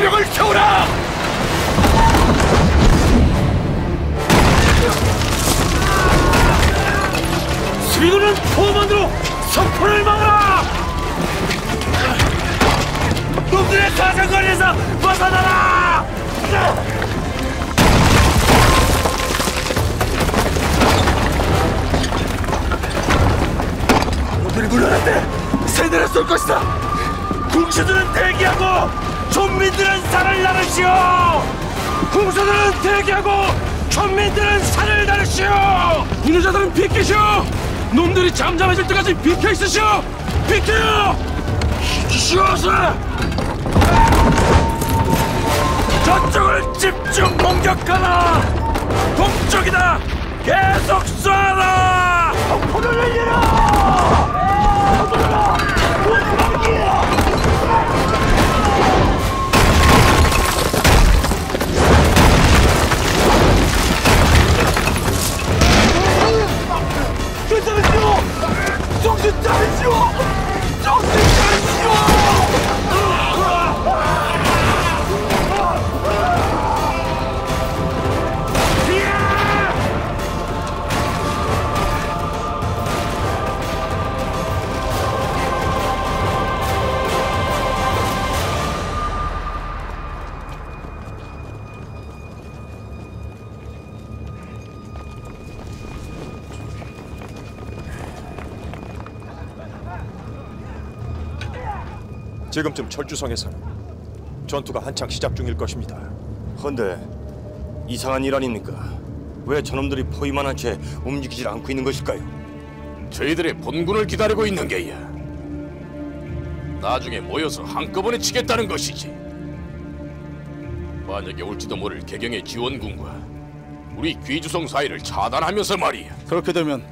사령을 세우라! 수비군은 포만으로 석포를 막아라! 놈들의 사정거리에서 벗어나라! 놈들이 물러날 때 새들을 쏠 것이다! 궁수들은 대기하고 좀민들은 산을 나르시오! 궁수들은 대기하고 천민들은 산을 나르시오! 인호자들은 비키시오! 놈들이 잠잠해질 때까지 비켜 있으시오! 비켜요! 비키시오서! 저쪽을 집중 공격하라! 동쪽이다! 계속 쏴라! 지금쯤 철주성에서는 전투가 한창 시작 중일 것입니다. 헌데 이상한 일 아닙니까? 왜 저놈들이 포위만 한 채 움직이질 않고 있는 것일까요? 저희들의 본군을 기다리고 있는 게야. 나중에 모여서 한꺼번에 치겠다는 것이지. 만약에 올지도 모를 개경의 지원군과 우리 귀주성 사이를 차단하면서 말이야. 그렇게 되면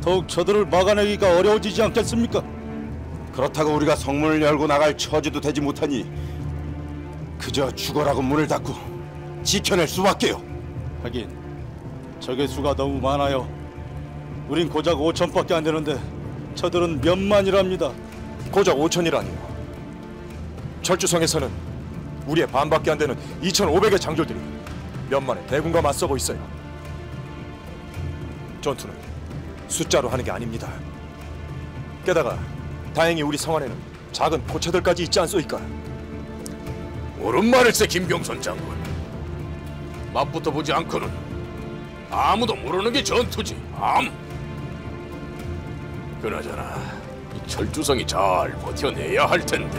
더욱 저들을 막아내기가 어려워지지 않겠습니까? 그렇다고 우리가 성문을 열고 나갈 처지도 되지 못하니 그저 죽어라고 문을 닫고 지켜낼 수밖에요. 하긴 적의 수가 너무 많아요. 우린 고작 5천밖에 안 되는데 저들은 몇만이랍니다. 고작 5천이라니요. 철주성에서는 우리의 반밖에 안 되는 2,500의 장졸들이 몇만의 대군과 맞서고 있어요. 전투는 숫자로 하는 게 아닙니다. 게다가 다행히 우리 성 안에는 작은 포체들까지 있지 않소이까. 옳은 말일세 김병선 장군. 맛부터 보지 않고는 아무도 모르는 게 전투지. 암. 그나저나 이 철주성이 잘 버텨내야 할 텐데.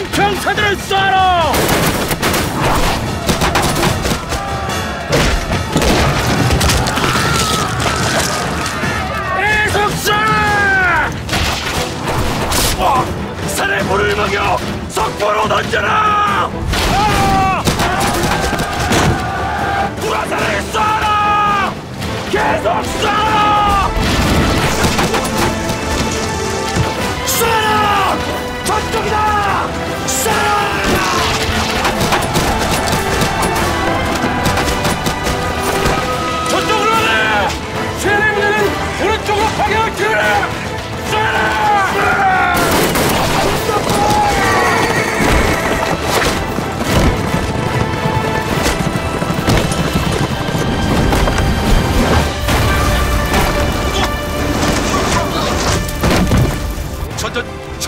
를 운영하는 병사들을 쏴라! 계속 쏴라! 와! 산에 불을 먹여 석포로 던져라! 아!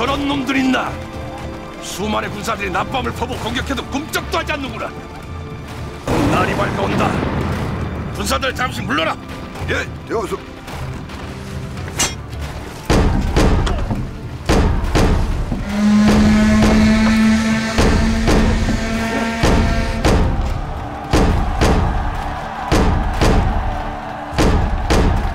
저, 저런 놈들 있나? 수많은 군사들이 낮밤을 퍼붓고 공격해도 꿈쩍도 하지 않는구나. 날이 밝아온다. 군사들 잠시 물러나. 예, 되어서